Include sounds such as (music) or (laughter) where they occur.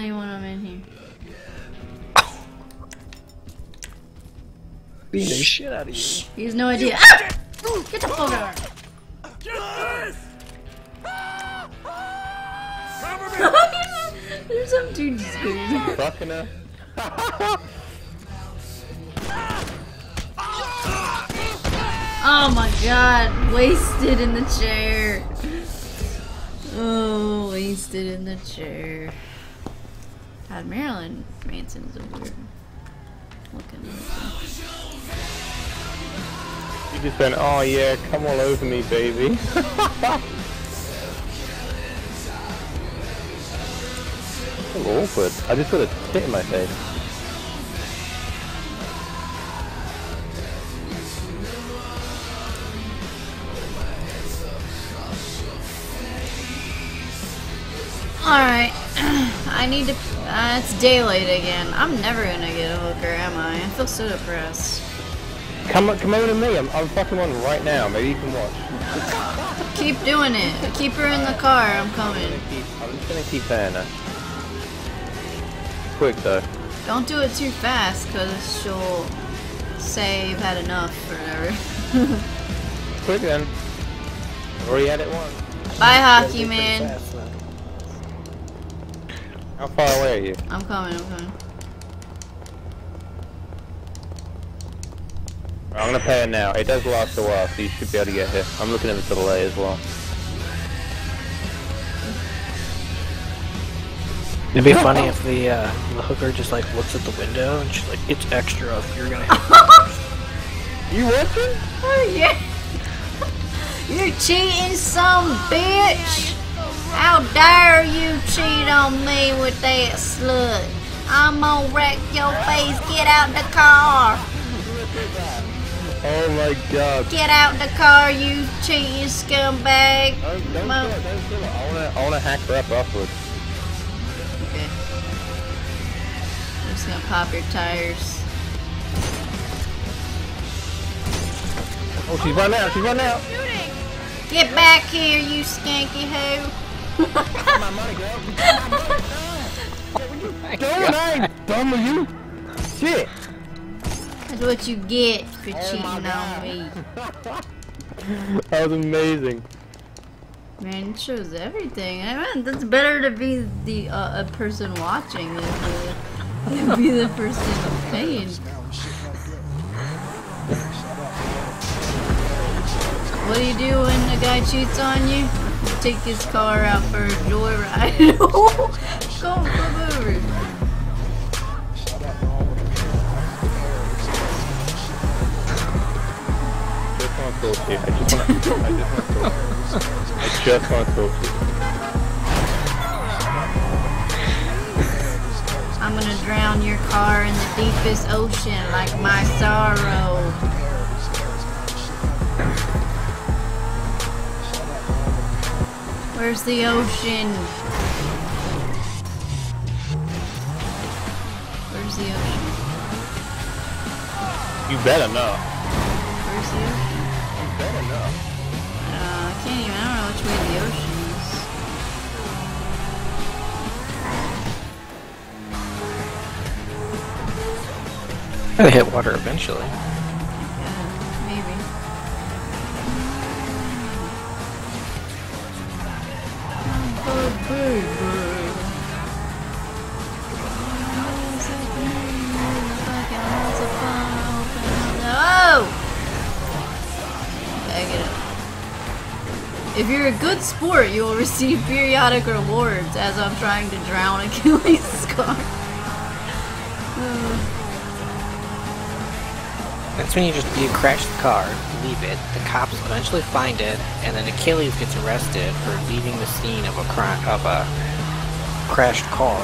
you when I'm in here. Beating the shit out of you. He has no idea. Ah! Get the fuck out! of here! (laughs) There's some dude screaming. Fucking her. Oh my god, wasted in the chair. Oh, wasted in the chair. God, Marilyn Manson is a weird looking. You just went, oh yeah, come all over me, baby. (laughs) so awkward. I just got a spit in my face. Alright, I need to. Uh, it's daylight again. I'm never gonna get a hooker, am I? I feel so depressed. Come on, come over to me. I'm, I'm fucking on right now. Maybe you can watch. Keep doing it. Keep her in the car. I'm coming. Keep, I'm just gonna keep playing her. Quick though. Don't do it too fast, cause she'll say you've had enough or whatever. (laughs) Quick then. Already had it once. Bye, hockey man. How far away are you? I'm coming. I'm coming. I'm gonna pay it now. It does last a while, so you should be able to get here. I'm looking at the delay as well. It'd be funny if the uh, the hooker just like looks at the window and she's like, "It's extra. If you're gonna." (laughs) You watching? Oh (laughs) yeah. (laughs) You're cheating, some bitch. How dare you cheat on me with that slut? I'm gonna wreck your face. Get out the car. Oh my god. Get out the car, you cheating scumbag. Don't, don't Come kill it, don't kill it. I wanna, I wanna hack her up afterwards. Okay. I'm just gonna pop your tires. Oh, she's run out, she's run out. Get back here, you skanky hoe. My money, girl. Don't I dumb are you? Shit. That's what you get for Oh cheating on me. That was amazing. Man, it shows everything. I mean, that's better to be the uh, a person watching than to, than (laughs) be the person paying. What do you do when a guy cheats on you? Take his car out for a joyride. (laughs) Go flip over. Just (laughs) wanna talk to you. I just wanna, I just to you. I just wanna talk to you. I'm gonna drown your car in the deepest ocean like my sorrow. Where's the ocean? Where's the ocean? You better know. Where's the ocean? You better know. Uh, I can't even, I don't know which way the ocean is. Gotta (laughs) hit water eventually. If you're a good sport, you will receive periodic rewards as I'm trying to drown Achilles' car. (sighs) Oh. That's when you just you crash the car, leave it. The cops eventually find it, and then Achilles gets arrested for leaving the scene of a cra- of a crashed car